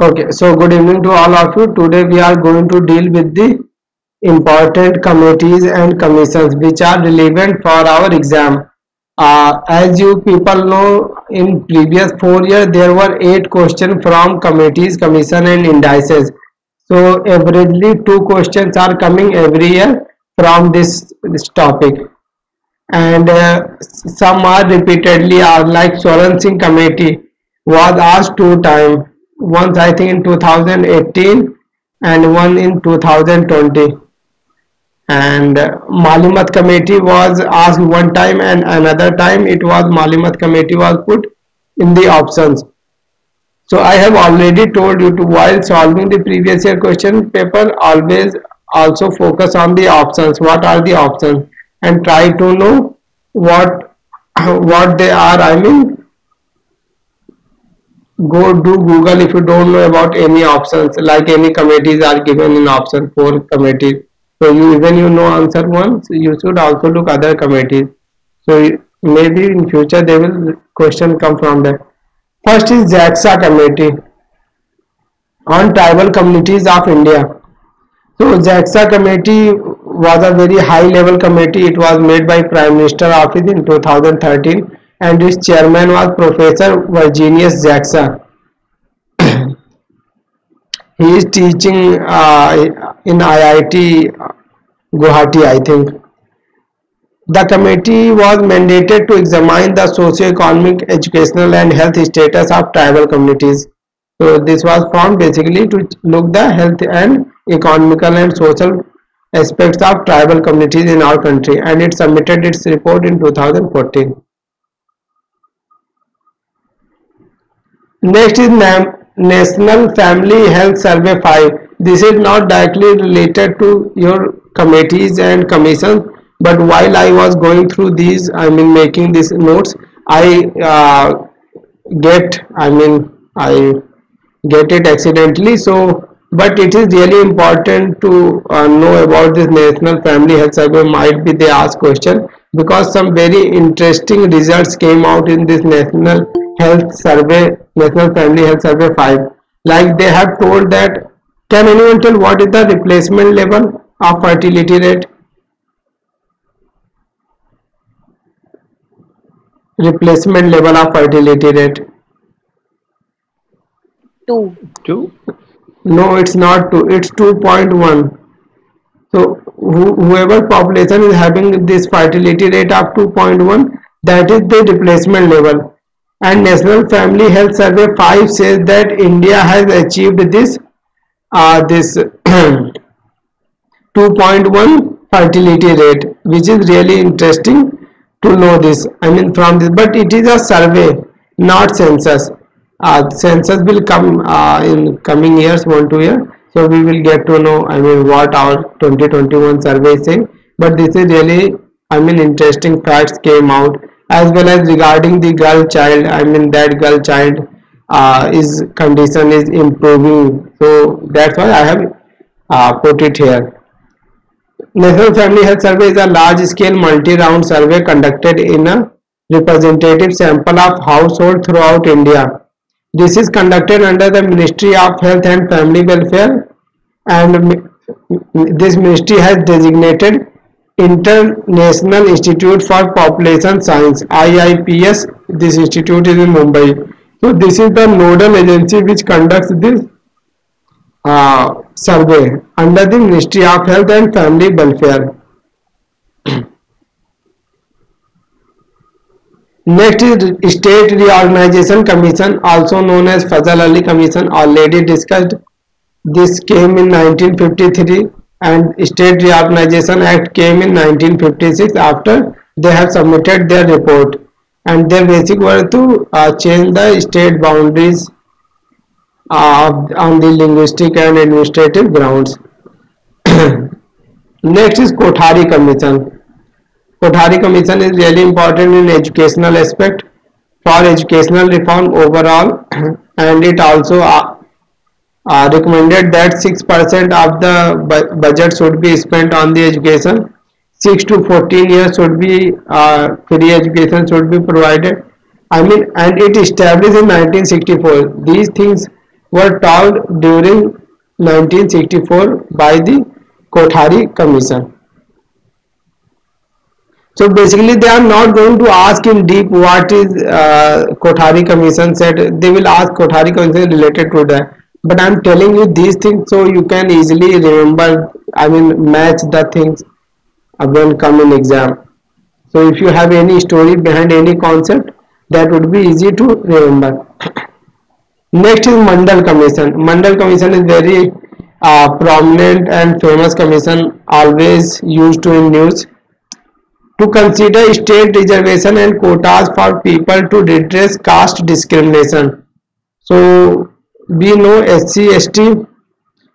Okay, so good evening to all of you. Today we are going to deal with the important committees and commissions which are relevant for our exam. Uh, as you people know, in previous four years there were eight questions from committees, commission and indices. So averagely two questions are coming every year from this, this topic and uh, some are repeatedly are like Swaran Singh committee was asked two times once I think in 2018 and one in 2020 and uh, Malimat committee was asked one time and another time it was Malimat committee was put in the options. So I have already told you to while solving the previous year question paper always also focus on the options. What are the options? And try to know what what they are i mean go do google if you don't know about any options like any committees are given in option 4 committee. So you even you know answer one you should also look other committees. So maybe in future they will question come from there. First is Xaxa committee. On tribal communities of india. So Xaxa committee was a very high level committee. It was made by Prime Minister office in 2013 and its chairman was Professor Virginius Xaxa. he is teaching uh, in IIT Guwahati, I think. The committee was mandated to examine the socio-economic, educational and health status of tribal communities. So this was formed basically to look the health and economical and social aspects of tribal communities in our country and it submitted its report in 2014. Next is National Family Health Survey 5. This is not directly related to your committees and commissions but while I was going through these I mean making these notes I uh, get I mean I get it accidentally so but it is really important to uh, know about this national family health survey might be they ask question because some very interesting results came out in this national health survey national family health survey 5 like they have told that can anyone tell what is the replacement level of fertility rate? Replacement level of fertility rate. 2 2 no it's not 2 it's 2.1 so whoever population is having this fertility rate of 2.1 that is the replacement level and national family health survey 5 says that india has achieved this uh, this 2.1 fertility rate which is really interesting to know this i mean from this. But it is a survey not census. Uh, census will come uh, in coming years one two year so we will get to know i mean what our 2021 survey is saying. But this is really i mean interesting facts came out as well as regarding the girl child i mean that girl child uh, is condition is improving so that's why i have uh, put it here National Family Health Survey is a large-scale multi-round survey conducted in a representative sample of households throughout India. This is conducted under the Ministry of Health and Family Welfare and this ministry has designated International Institute for Population Science IIPS this institute is in Mumbai so this is the nodal agency which conducts this uh, survey under the Ministry of Health and Family Welfare Next is State Reorganization Commission also known as Fazal Ali Commission already discussed. This came in 1953 and State Reorganization Act came in 1956 after they have submitted their report and their basic were to uh, change the state boundaries uh, on the linguistic and administrative grounds. Next is Kothari Commission. Kothari Commission is really important in educational aspect for educational reform overall and it also uh, uh, recommended that 6% of the bu budget should be spent on the education 6 to 14 years should be uh, free education should be provided I mean and it established in 1964 these things were told during 1964 by the Kothari Commission. So basically they are not going to ask in deep what is uh, Kothari Commission said. They will ask Kothari Commission related to that. But I am telling you these things so you can easily remember, I mean match the things when come in exam. So if you have any story behind any concept that would be easy to remember. Next is Mandal Commission. Mandal Commission is very uh, prominent and famous commission always used to in news to consider state reservation and quotas for people to redress caste discrimination. So we know SC,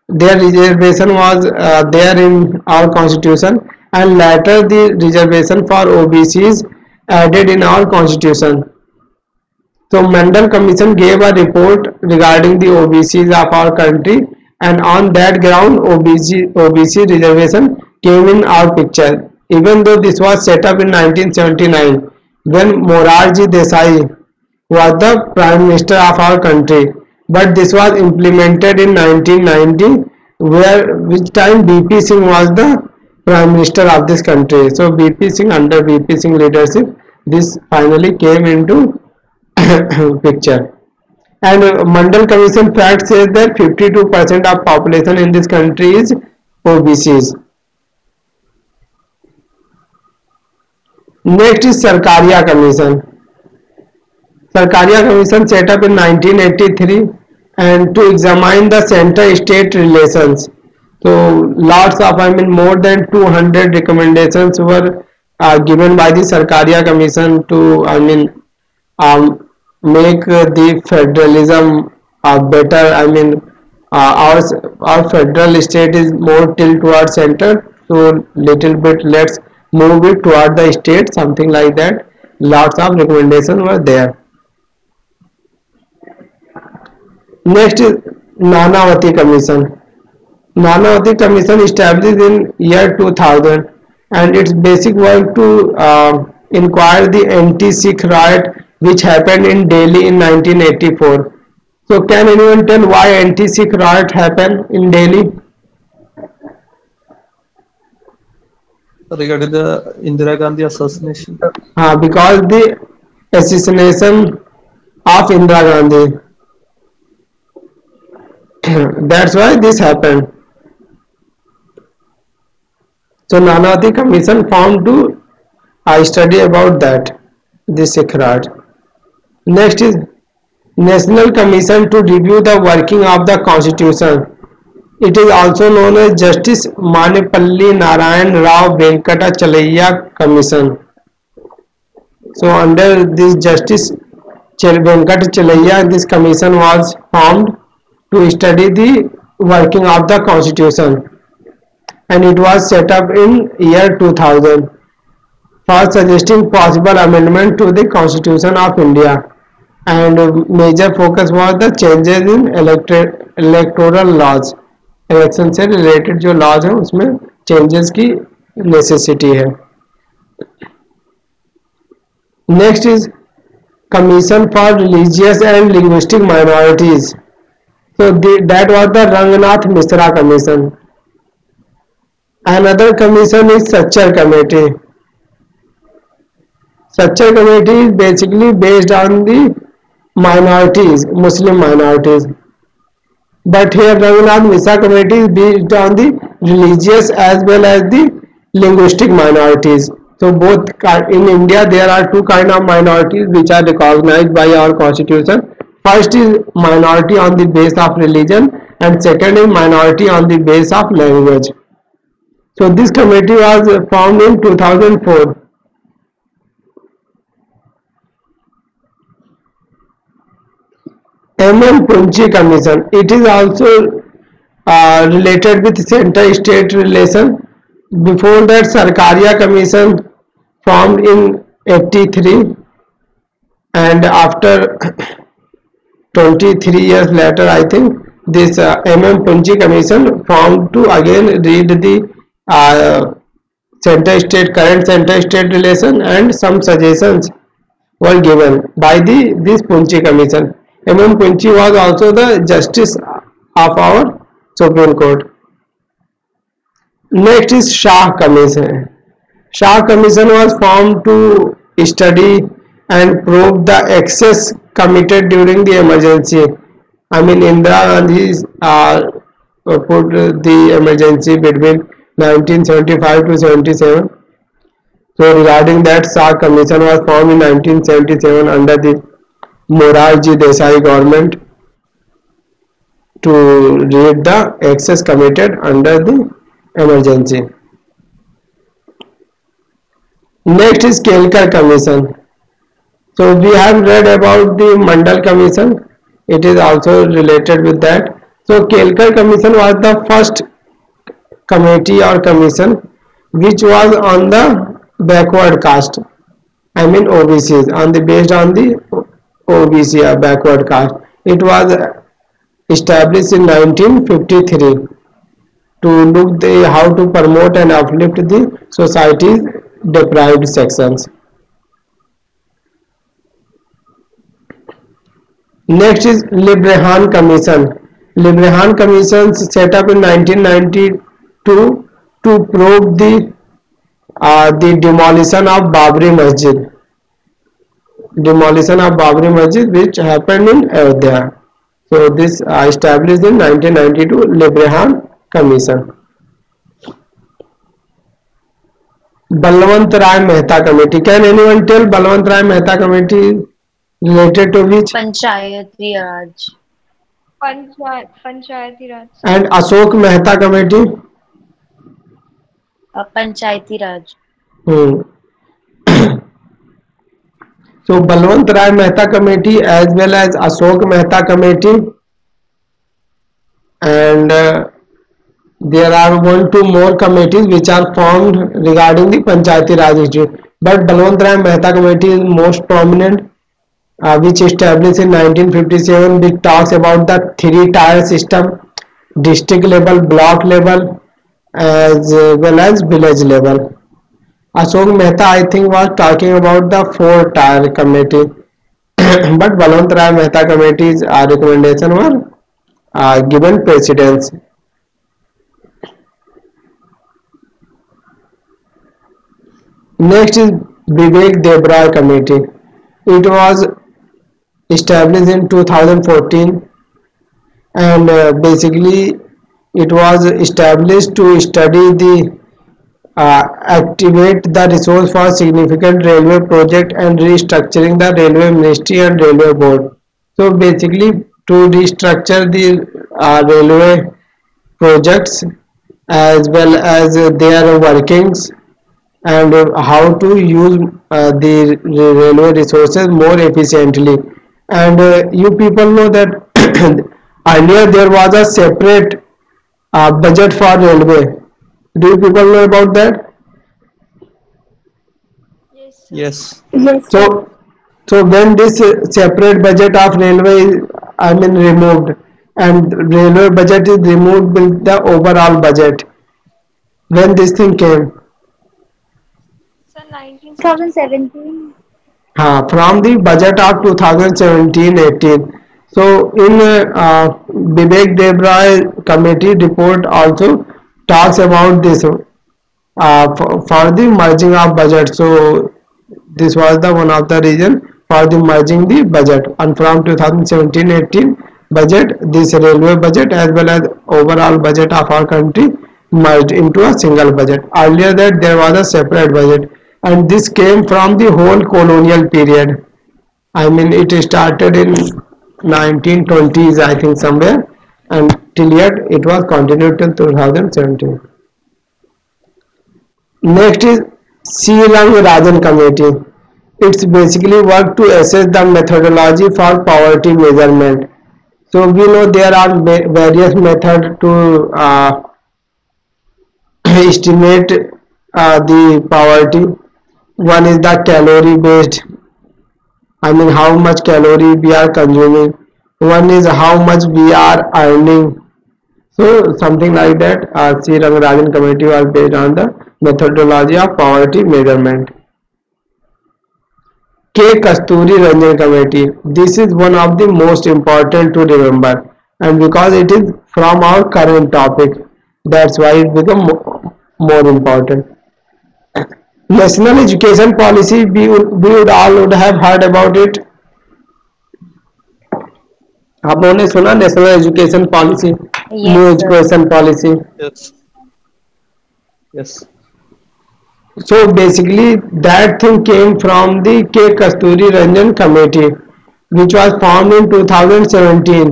their reservation was uh, there in our constitution and later the reservation for OBCs added in our constitution. So Mandal Commission gave a report regarding the OBCs of our country and on that ground OBC, OBC reservation came in our picture even though this was set up in 1979 when Morarji Desai was the Prime Minister of our country but this was implemented in 1990 where which time VP Singh was the Prime Minister of this country. So VP Singh under VP Singh leadership this finally came into picture. And Mandal Commission fact says that 52% of population in this country is OBCs Next is Sarkaria Commission. Sarkaria Commission set up in 1983 and to examine the center-state relations. So lots of, I mean more than 200 recommendations were uh, given by the Sarkaria Commission to, I mean, um, make the federalism uh, better. I mean, uh, our our federal state is more tilt towards center, so little bit let's move it toward the state something like that lots of recommendations were there next is nanavati commission nanavati commission established in year 2000 and its basic work to uh, inquire the anti-sikh riot which happened in delhi in 1984 so can anyone tell why anti-sikh riot happened in delhi regarding the Indira Gandhi assassination? Uh, because the assassination of Indira Gandhi. That's why this happened. So Nanavati Commission found to I study about that this Sikhraj. Next is National Commission to review the working of the Constitution it is also known as Justice Manipalli Narayan Rao Venkatachalaya Commission. So under this Justice Venkatachalaya, this commission was formed to study the working of the constitution and it was set up in year 2000 for suggesting possible amendment to the constitution of India and major focus was the changes in electoral laws election से related जो laws है उसमें changes की necessity है next is commission for religious and linguistic minorities so the, that was the Rangnath Misra commission another commission is Sachar committee Sachar committee is basically based on the minorities Muslim minorities but here Rangnath Misra community is based on the religious as well as the linguistic minorities. So both in India there are two kind of minorities which are recognized by our constitution. First is minority on the base of religion and second is minority on the base of language. So this committee was formed in 2004 MM Punchhi Commission. It is also uh, related with center-state relation. Before that, Sarkaria Commission formed in 83 and after 23 years later, I think, this uh, MM Punchhi Commission formed to again read the uh, center-state, current center-state relation and some suggestions were given by the this Punchhi Commission M.M. Punchhi was also the justice of our Supreme Court. Next is Shah Commission. Shah Commission was formed to study and probe the excess committed during the emergency. I mean, Indira Gandhi uh, put the emergency between 1975 to 77. So regarding that, Shah Commission was formed in 1977 under the Morarji Desai government to read the excess committed under the emergency. Next is Kelkar Commission. So we have read about the Mandal Commission. It is also related with that. So Kelkar Commission was the first committee or commission which was on the backward caste. I mean OBCs on the based on the OBC or uh, backward caste. It was established in 1953 to look the how to promote and uplift the society's deprived sections. Next is Liberhan commission Liberhan commission set up in 1992 to prove the the demolition of Babri Masjid demolition of Babri Masjid which happened in Ayodhya so this establish in 1992 Liberhan commission Balwant Rai Mehta committee can anyone tell Balwant Rai Mehta committee related to which? Panchayati Raj. Panchayat Panchayati Raj And Ashok Mehta Committee? Uh, Panchayati Raj. Hmm. so Balwant Rai Mehta Committee as well as Ashok Mehta Committee and uh, there are one two more committees which are formed regarding the Panchayati Raj issue but Balwant Rai Mehta Committee is most prominent uh, which established in 1957 which talks about the three tier system district level block level as well as village level Ashok Mehta I think was talking about the four tier committee but Balwant Rai Mehta committee's uh, recommendation were uh, given precedence Next is Vivek Debroy Committee. It was established in 2014 and uh, basically it was established to study the uh, activate the resource for significant railway project and restructuring the railway ministry and railway board. So basically to restructure the uh, railway projects as well as their workings and how to use uh, the railway resources more efficiently and uh, you people know that earlier there was a separate uh, budget for railway. Do you people know about that? Yes Yes. yes. So so when this uh, separate budget of railway is, i mean removed and railway budget is removed with the overall budget when this thing came? Sir 19 2017 हाँ from the budget of 2017-18 so in Vivek Debroy committee report also talks about this for the merging of budget so this was the one of the reason for the merging the budget and from 2017-18 budget this railway budget as well as overall budget of our country merge into a single budget earlier that there was a separate budget and this came from the whole colonial period. I mean it started in 1920s i think somewhere. And till yet it was continued till 2017 next is Sri Rangarajan committee. It's basically work to assess the methodology for poverty measurement. So we know there are various methods to uh, estimate uh, the poverty one is the calorie based i mean how much calorie we are consuming one is how much we are earning so something like that uh, Sri Rangarajan committee was based on the methodology of poverty measurement K. Kasturirangan Committee. This is one of the most important to remember and because it is from our current topic that's why it become more important national education policy we would, all would have heard about it. आप लोगों ने सुना national education policy so basically that thing came from the kasturirangan committee which was formed in 2017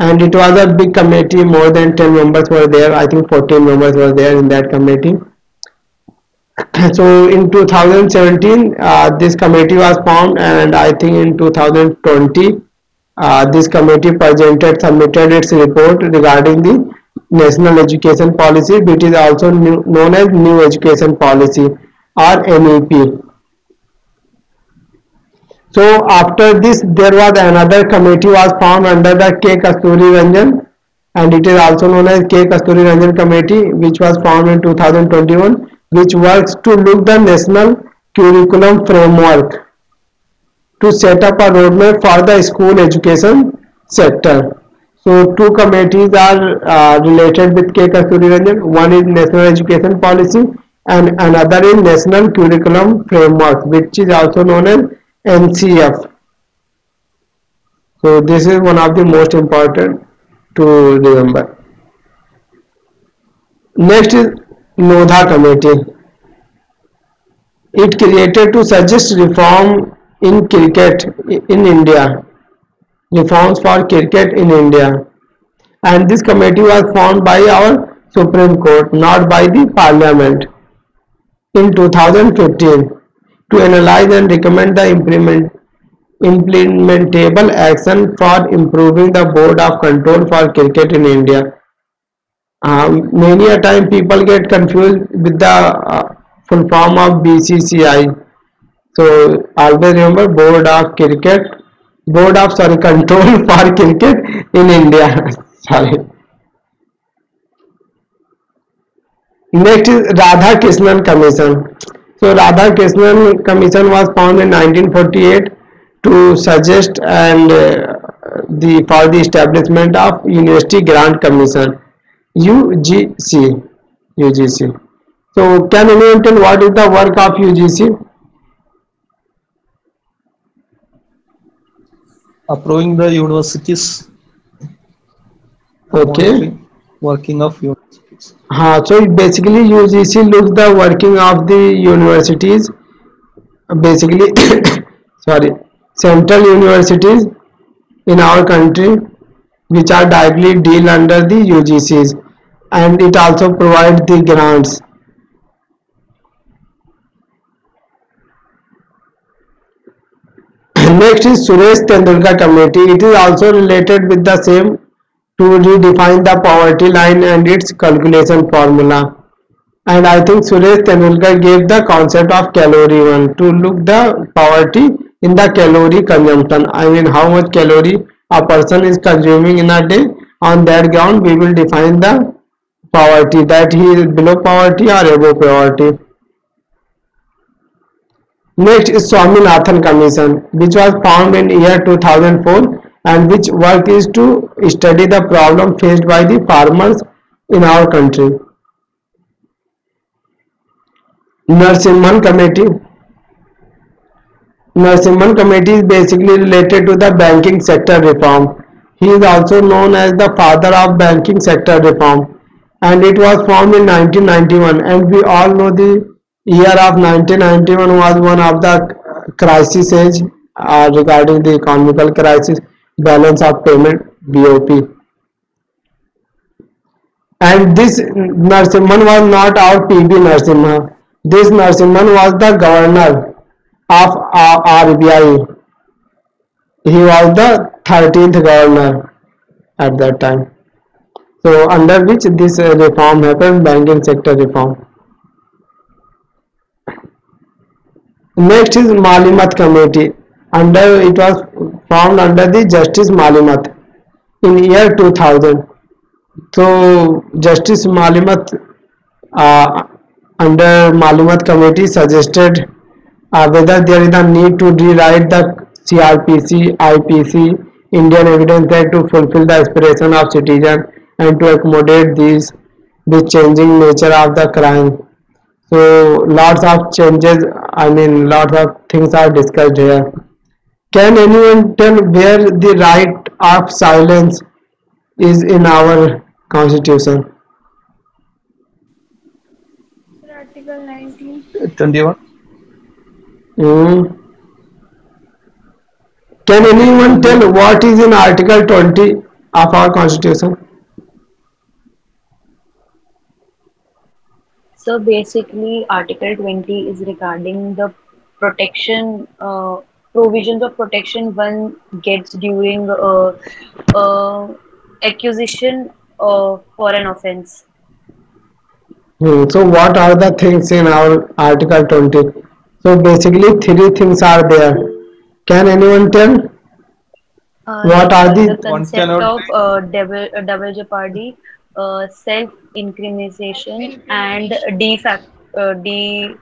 and it was a big committee more than 10 members were there. I think 14 members were there in that committee. so in 2017 uh, this committee was formed and I think in 2020 uh, this committee presented submitted its report regarding the national education policy which is also new, known as new education policy or NEP so after this there was another committee was formed under the K. Kasturirangan and it is also known as K. Kasturirangan committee which was formed in 2021 which works to look the national curriculum framework to set up a roadmap for the school education sector. So two committees are uh, related with K. Kasturirangan. One is National Education Policy and another is National Curriculum Framework which is also known as NCF. So this is one of the most important to remember. Next is Lodha Committee. It created to suggest reform in cricket in India, reforms for cricket in India, and this committee was formed by our Supreme Court, not by the Parliament, in 2015 to analyze and recommend the implement, implementable action for improving the board of control for cricket in India. Um, many a time people get confused with the uh, full form of BCCI. So always remember Board of Cricket, Board of sorry Control for Cricket in India. sorry. Next is Radha Krishnan Commission. So Radha Krishnan Commission was formed in 1948 to suggest and uh, the for the establishment of University Grant Commission UGC UGC. So can anyone tell what is the work of UGC? Approving the universities. Okay. Working of universities. हाँ so basically UGC looks the working of the universities basically sorry central universities in our country which are directly deal under the UGCs and it also provides the grants. Next is Suresh Tendulkar committee. It is also related with the same to redefine the poverty line and its calculation formula. And I think Suresh Tendulkar gave the concept of calorie one to look the poverty in the calorie consumption. I mean how much calorie a person is consuming in a day. On that ground we will define the poverty that he is below poverty or above poverty. Next is Swaminathan Commission, which was formed in year 2004 and which work is to study the problem faced by the farmers in our country. Narsimhan Committee Narsimhan Committee is basically related to the banking sector reform. He is also known as the father of banking sector reform. And it was formed in 1991 and we all know the year of 1991 was one of the crisis age uh, regarding the economical crisis balance of payment BOP and this Narsimhan was not our PV Narsimha this Narsimhan was the governor of RBI he was the 13th governor at that time so under which this reform happened banking sector reform Next is Malimat Committee. Under it was formed under the Justice Malimat in year 2000. So Justice Malimat uh, under Malimat Committee suggested uh, whether there is a need to rewrite the CRPC, IPC, Indian Evidence Act to fulfill the aspiration of citizen and to accommodate these the changing nature of the crime. So lots of changes, I mean lots of things are discussed here. Can anyone tell where the right of silence is in our constitution? Article 19. 21. Hmm. Can anyone tell what is in Article 20 of our constitution? So basically, Article 20 is regarding the protection, uh, provisions of protection one gets during uh, uh, accusation uh, for an offense. Hmm, So what are the things in our Article 20? So basically three things are there. Can anyone tell? Uh, what are the, the concept of uh, double, uh, double jeopardy, uh, self incrimination, and de fact uh, de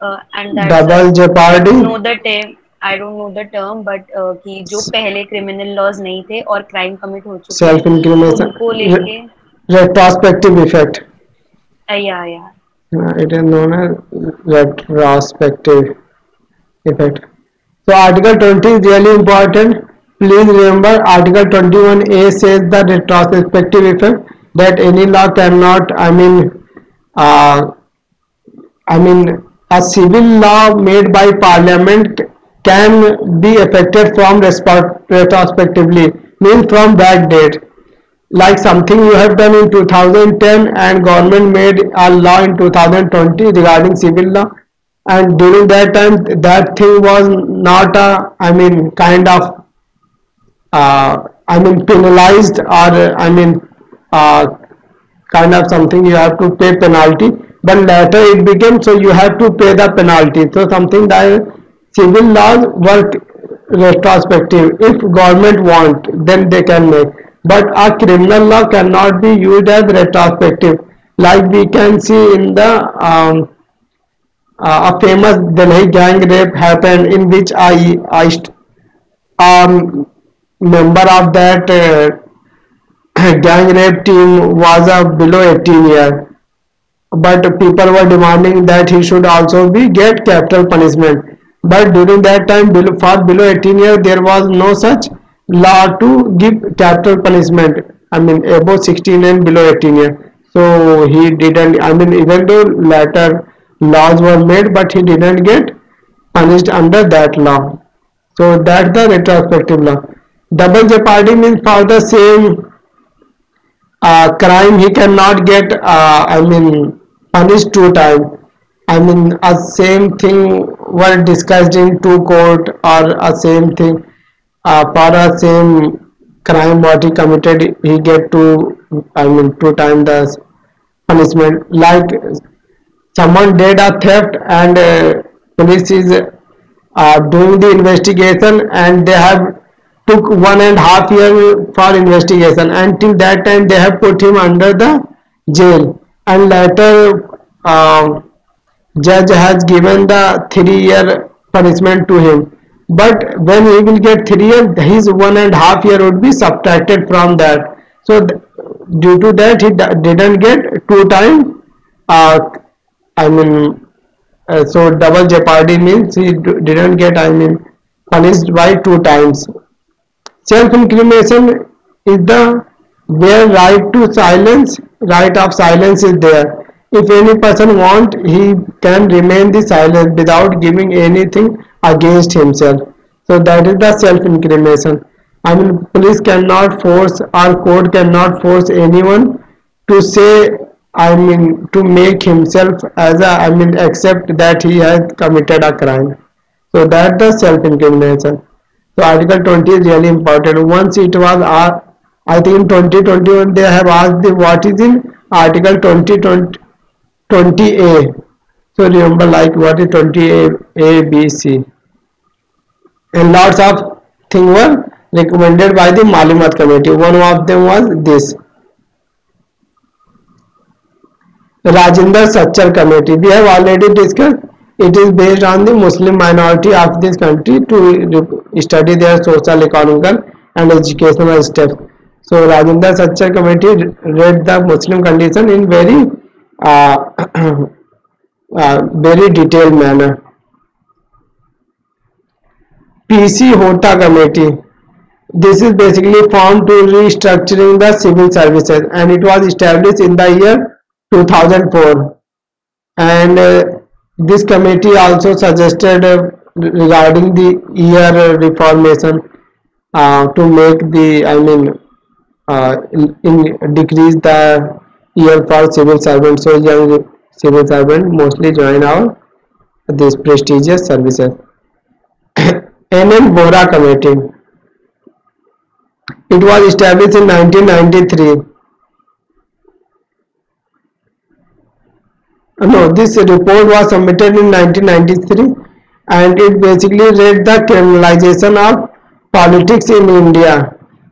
uh, and that double jeopardy. Know the term. I don't know the term but कि जो पहले criminal laws नहीं थे और crime commit हो चुके self incrimination को लेके retrospective effect yeah, yeah. Uh, it is known as retrospective effect. So Article 20 is really important. Please remember Article 21A says the retrospective effect that any law cannot, I mean, uh, I mean, a civil law made by parliament can be affected from retrospectively, means from that date like something you have done in 2010 and government made a law in 2020 regarding civil law. And during that time that thing was not a i mean kind of uh, i mean penalized or i mean uh, kind of something you have to pay penalty. But later it became so you have to pay the penalty. So something that civil laws work retrospective. If government want then they can make but a criminal law cannot be used as retrospective like we can see in the um, uh, a famous Delhi gang rape happened in which I, I um, member of that uh, gang rape team was a below 18 year but people were demanding that he should also be get capital punishment. But during that time below for below 18 year there was no such law to give capital punishment i mean above 16 and below 18 year. So he didn't i mean even though later laws were made but he didn't get punished under that law. So that's the retrospective law. Double jeopardy means for the same uh, crime he cannot get uh, i mean punished two times i mean a same thing were discussed in two court or a same thing uh, for a same crime what he committed he get two i mean two times the punishment. Like someone did a theft and uh, police is uh, doing the investigation and they have took one and half year for investigation. Until that time they have put him under the jail. And later uh, judge has given the three year punishment to him but when he will get three years his one and half year would be subtracted from that. So th- due to that he didn't get two time uh, i mean uh, so double jeopardy means he didn't get i mean punished by two times. Self-incrimination is the where right to silence right of silence is there. If any person want he can remain the silent without giving anything against himself. So that is the self-incrimination. I mean police cannot force or court cannot force anyone to say i mean to make himself as a i mean accept that he has committed a crime. So that the self-incrimination. So article 20 is really important. Once it was asked i think in 2021 they have asked the what is in article 20 20, 20a so remember like what is 20a a b c? And lots of things were recommended by the Malimat committee one of them was this. Rajinder Sachar committee we have already discussed. It is based on the muslim minority of this country to study their social economical and educational steps. So rajendra Sachar committee read the muslim condition in very uh, very detailed manner. Pc hota committee. This is basically formed to restructuring the civil services and it was established in the year 2004 and uh, this committee also suggested uh, regarding the year reformation uh, to make the i mean uh, in, in decrease the year for civil servants. So young civil servant mostly join our this prestigious services. NN Vohra committee. It was established in 1993 Uh, no this report was submitted in 1993 and it basically read the criminalization of politics in india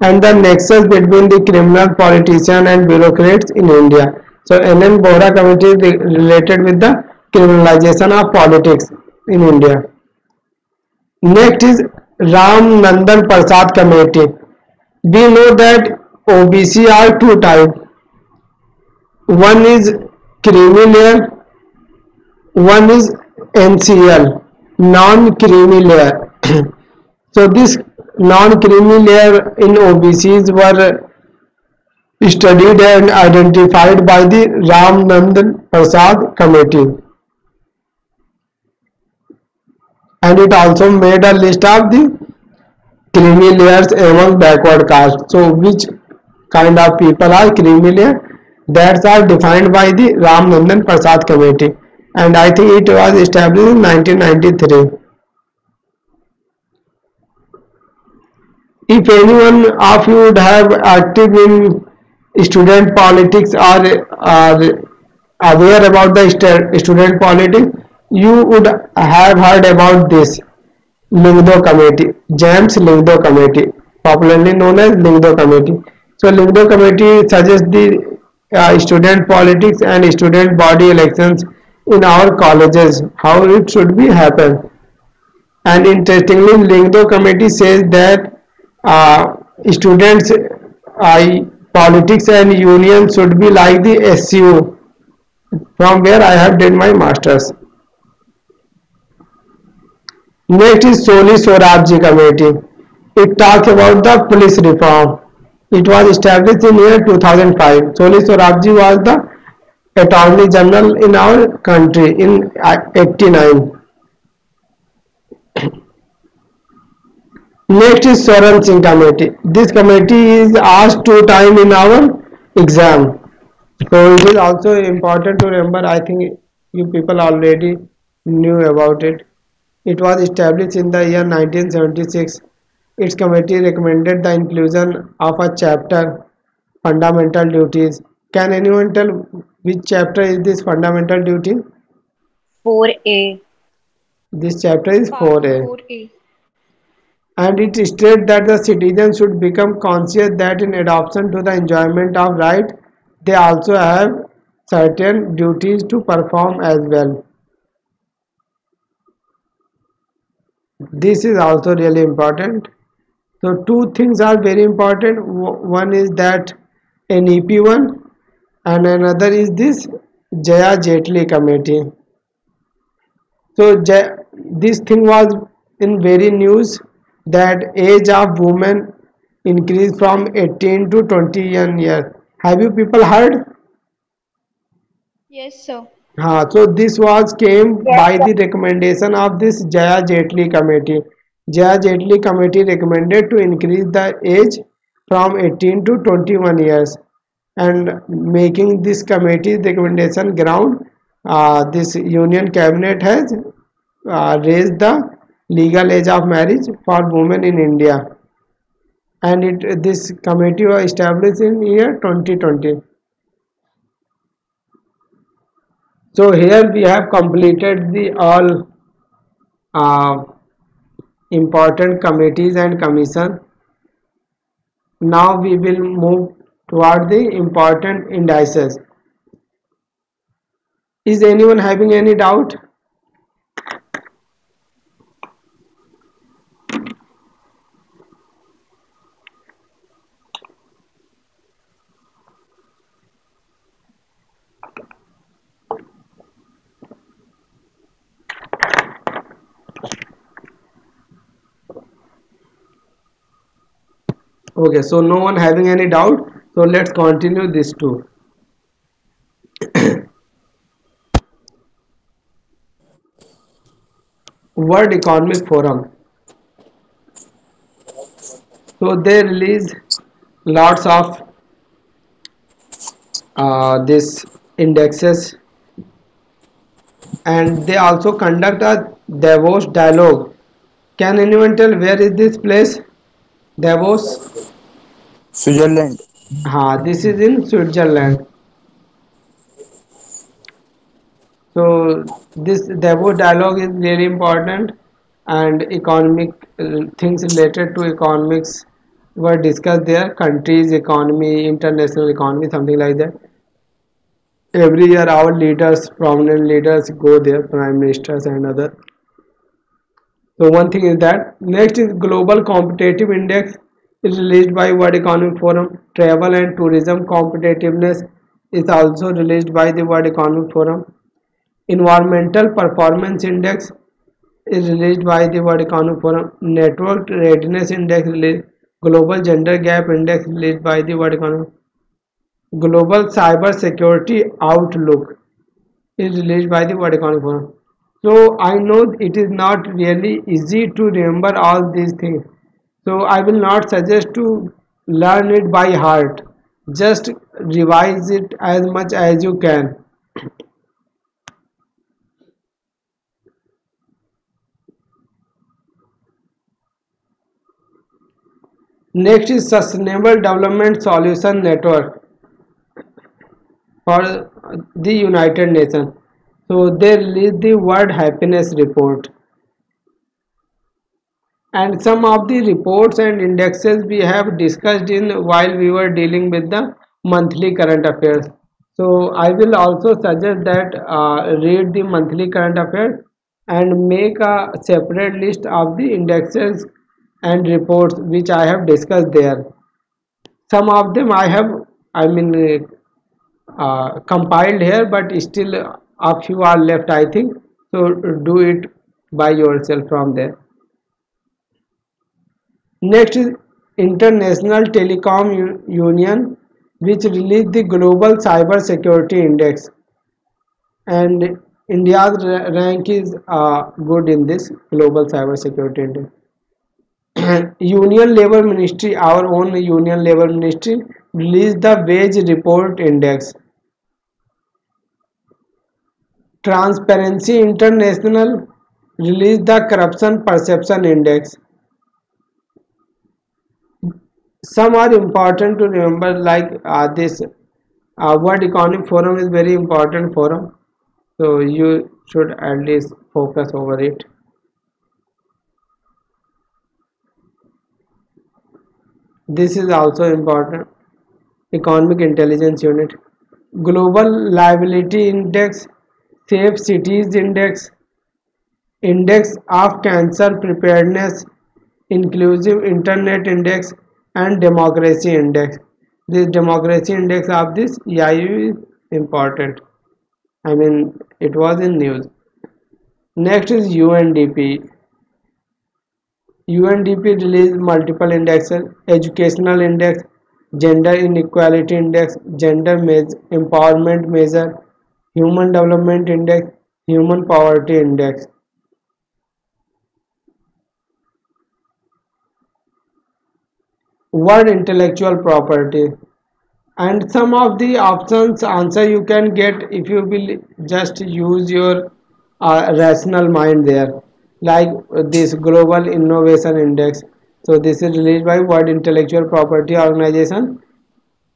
and the nexus between the criminal politician and bureaucrats in india so nn bohra committee related with the criminalization of politics in india next is ram nandan prasad committee we know that obc are two types one is layer one is ncl non layer so this non layer in obcs were studied and identified by the ram nandan prasad committee. And it also made a list of the creamy layers among backward caste. So which kind of people are creamy layer? That are defined by the ram nandan prasad committee. And i think it was established in 1993 if anyone of you would have active in student politics or are aware about the stu- student politics you would have heard about this Lyngdoh committee James Lyngdoh committee popularly known as Lyngdoh committee. So Lyngdoh committee suggests the uh, student politics and student body elections in our colleges how it should be happen. And interestingly Lyngdoh committee says that uh, students uh, politics and union should be like the SU from where I have did my masters next is Soli Swarajji committee it talks about the police reform it was established in year 2005 Soli Swarajji was the attorney general in our country in uh, 89 Next is Singh committee. This committee is asked two time in our exam. So it is also important to remember. I think you people already knew about it. It was established in the year 1976. Its committee recommended the inclusion of a chapter, fundamental duties. Can anyone tell which chapter is this fundamental duty? 4A. This chapter is Part 4A. 4A. And it states that the citizens should become conscious that in adoption to the enjoyment of right they also have certain duties to perform as well. This is also really important. So two things are very important. One is that nep1 and another is this jaya Jaitly committee. So this thing was in very news that age of women increased from 18 to 21 years have you people heard Yes, sir. हाँ, so this was came by the recommendation of this Jaya Jaitly committee. Jaya Jaitly committee recommended to increase the age from 18 to 21 years and making this committee recommendation ground uh, this union cabinet has uh, raised the legal age of marriage for women in India. And it this committee was established in year 2020 so here we have completed the all uh, important committees and commission. Now we will move toward the important indices. Is anyone having any doubt okay so no one having any doubt? So let's continue this too world economic forum. So they release lots of uh, this indexes. And they also conduct a davos dialogue. Can anyone tell where is this place davos Switzerland. Ha, this is in Switzerland. So this Davos dialogue is very important and economic uh, things related to economics were discussed there. Countries, economy, international economy, something like that. Every year our leaders, prominent leaders go there, prime ministers and other. So one thing is that. Next is Global Competitive Index is released by World Economic Forum. Travel and tourism competitiveness is also released by the World Economic Forum. Environmental Performance Index is released by the World Economic Forum. Network Readiness Index released. Global Gender Gap Index released by the World Economic Forum. Global Cyber Security Outlook is released by the World Economic Forum. So I know it is not really easy to remember all these things. So I will not suggest to learn it by heart. Just revise it as much as you can. Next is sustainable development solution network for the united nations so they released the world happiness report. And some of the reports and indexes we have discussed in while we were dealing with the monthly current affairs. So i will also suggest that uh, read the monthly current affairs and make a separate list of the indexes and reports which i have discussed there. Some of them i have i mean uh, compiled here but still a few are left i think so do it by yourself from there Next is International Telecom Union which released the Global Cyber Security Index and India's ra- rank is uh, good in this Global Cyber Security Index. Union Labor Ministry, our own Union Labor Ministry, released the Wage Report Index. Transparency International released the Corruption Perception Index. some are important to remember like uh, this uh, world economic forum is very important forum so you should at least focus over it. This is also important. Economic intelligence unit. Global liveability index safe cities index index of cancer preparedness inclusive internet index and democracy index. This democracy index of this EIU is important. I mean it was in news. Next is UNDP UNDP released multiple indexes educational index gender inequality index gender me- empowerment measure human development index human poverty index. World intellectual property. And some of the options answer you can get if you will just use your uh, rational mind there. Like this global innovation index. So this is released by world intellectual property organization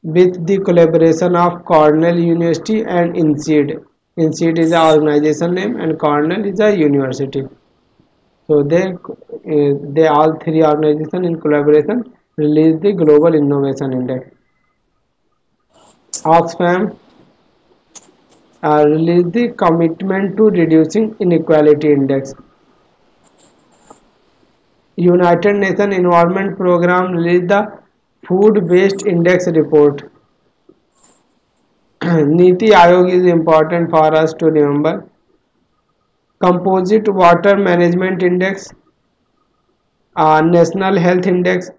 with the collaboration of cornell university and INSEAD. INSEAD is the organization name and cornell is a university. So they uh, they all three organizations in collaboration release the global innovation index. Oxfam uh, release the commitment to reducing inequality index. United nations environment program released the food waste index report. Niti aayog is important for us to remember. Composite water management index uh, national health index.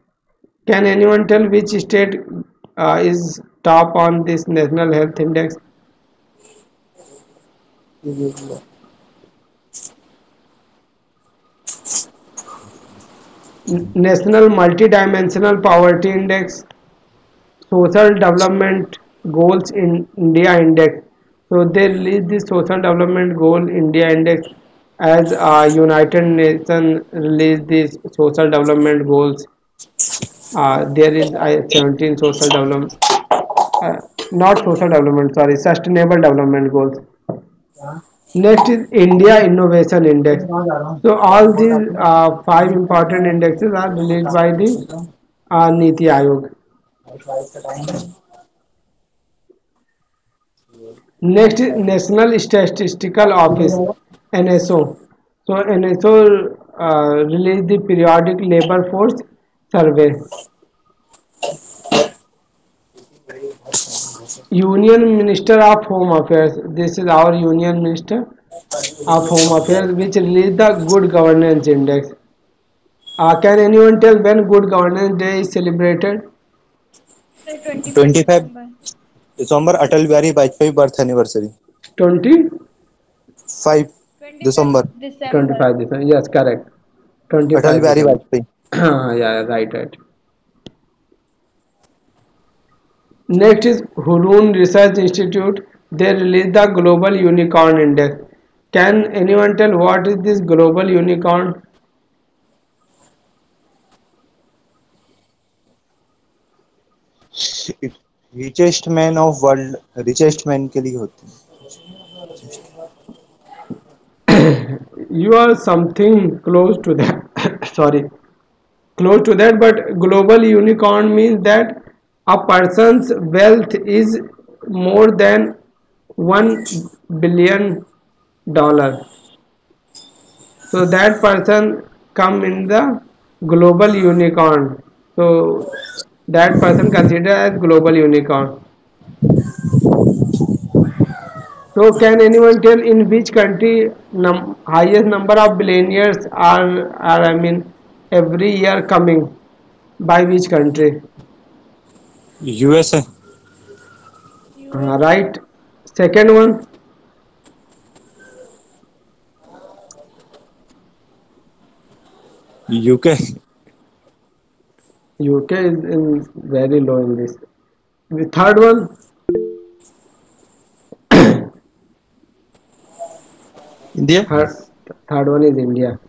Can anyone tell which state uh, is top on this National national multi dimensional poverty index, social development goals in India index. So they release the social development goal India index as United Nation release this social development goals there is seventeen social develop not social development sorry sustainable development goals next is India innovation index so all these five important indexes are release by the NITI Aayog next national statistical office NSO so NSO release the periodic labour force survey union minister of home affairs this is our union minister of home affairs which release the good governance index can anyone tell when good governance day is celebrated twenty five December Atal Bihari Vajpayee birth anniversary twenty five December twenty five December yes correct twenty Atal Bihari Vajpayee हाँ right right Next is Hurun Research Institute. They release the Global Unicorn Index. Can anyone tell what is this Global Unicorn? Richest man of world, richest man के लिए होती है. You are something close to that. Sorry, close to that. But global unicorn means that a person's wealth is more than one billion dollar. So that person come in the global unicorn. So that person considered as global unicorn. So can anyone tell in which country num highest number of billionaires are, are I mean every year coming? By which country? USA. All uh, right. right. Second one. UK. UK is in very low in this. The third one. India. Third, third one is India.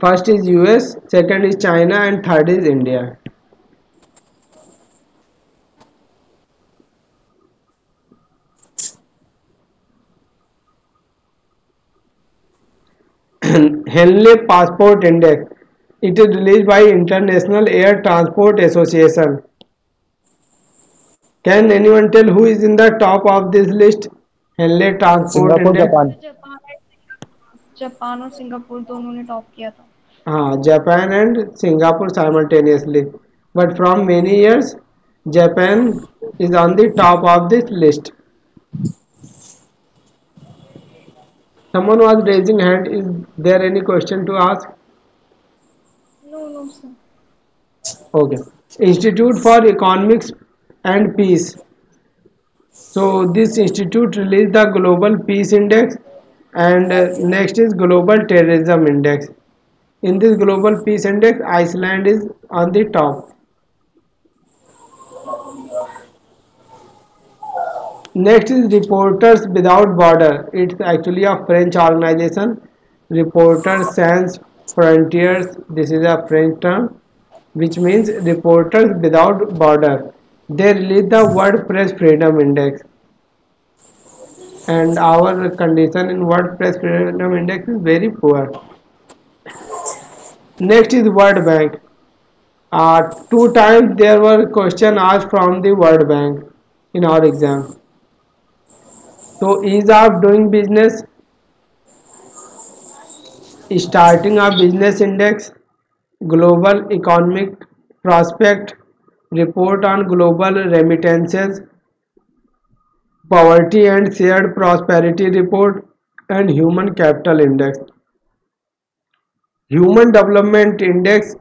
First is US, second is China, and third is India. Henley Passport Index. It is released by International Air Transport Association. Can anyone tell who is in the top of this list? Henley Transport Singapore Index. Japan Japan Japan और Singapore दोनों ने top किया था हाँ, Japan and Singapore simultaneously. But from many years, Japan is on the top of this list. Someone was raising hand. Is there any question to ask? No, no, sir. Okay. Institute for Economics and Peace. So this institute released the Global Peace Index and uh, next is Global Terrorism Index. In this Global Peace Index, Iceland is on the top. Next is Reporters Without Border. It's actually a French organization. Reporters Sans Frontières. This is a French term, which means Reporters Without Border. They released the World Press Freedom Index. And our condition in World Press Freedom Index is very poor. Next is World Bank. Uh, two times there were question asked from the World Bank in our exam. So ease of doing business, starting a business index, global economic prospect, report on global remittances, poverty and shared prosperity report, and human capital index. Human Development Index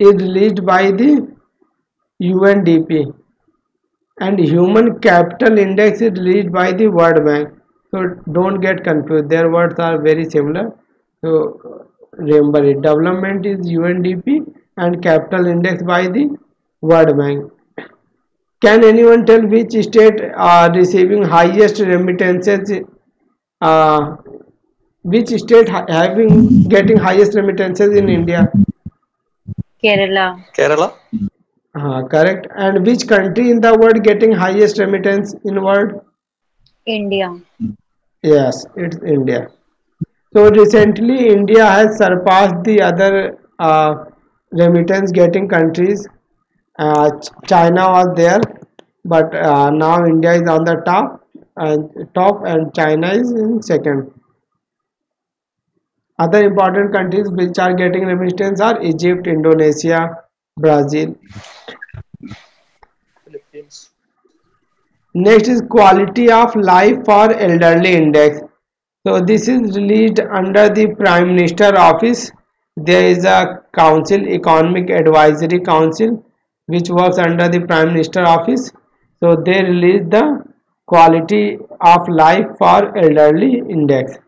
is released by the UNDP and Human Capital Index is released by the World Bank. So don't get confused. Their words are very similar. So remember it. Development is UNDP and Capital Index by the World Bank. Can anyone tell which state are receiving highest remittances? Uh, which state ha- having getting highest remittances in India? Kerala. Kerala? Uh, correct. And which country in the world getting highest remittance in world? India. Yes, it's India. So recently, India has surpassed the other uh, remittance getting countries. Uh, China was there, but uh, now India is on the top, and top, and China is in second. Other important countries which are getting remittance are Egypt, Indonesia, Brazil. Philippines. Next is quality of life for elderly index. So this is released under the Prime Minister office. There is a council, Economic Advisory Council, which works under the Prime Minister office. So they release the quality of life for elderly index.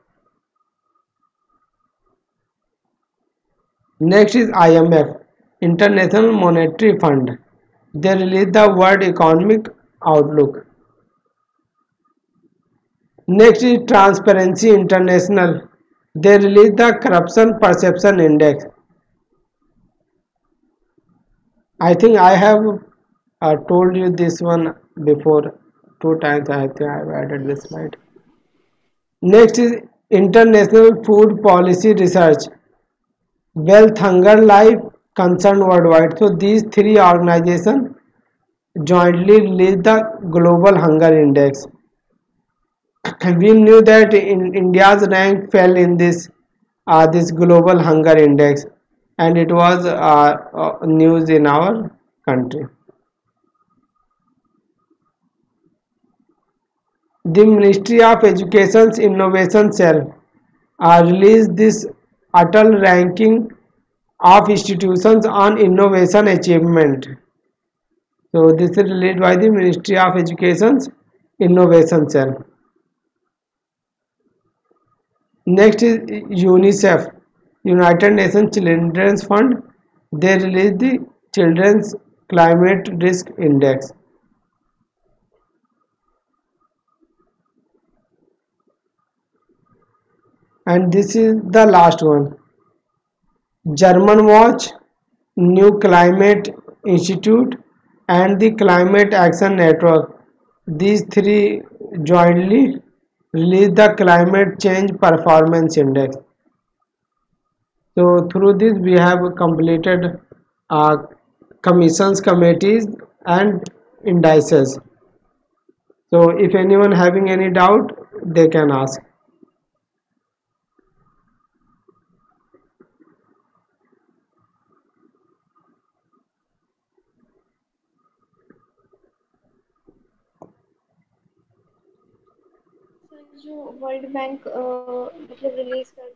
Next is IMF, International Monetary Fund. They release the World Economic Outlook. Next is Transparency International. They release the Corruption Perception Index. I think I have uh, told you this one before two times. I think I have added this slide. Next is International Food Policy Research. Welthungerhilfe, Concern Worldwide. So these three organizations jointly release the Global Hunger Index. We knew that in India's rank fell in this uh, this Global Hunger Index, and it was uh, uh, news in our country. The Ministry of Education's Innovation Cell uh, released this Atal ranking of institutions on innovation achievement. So this is led by the Ministry of Education's Innovation Cell. Next is UNICEF, United Nations Children's Fund. They released the Children's Climate Risk Index. And this is the last one. Germanwatch, New Climate Institute, and the Climate Action Network. These three jointly release the Climate Change Performance Index. So through this we have completed commissions, committees, and indices. So if anyone having any doubt, they can ask. World Bank मतलब release करता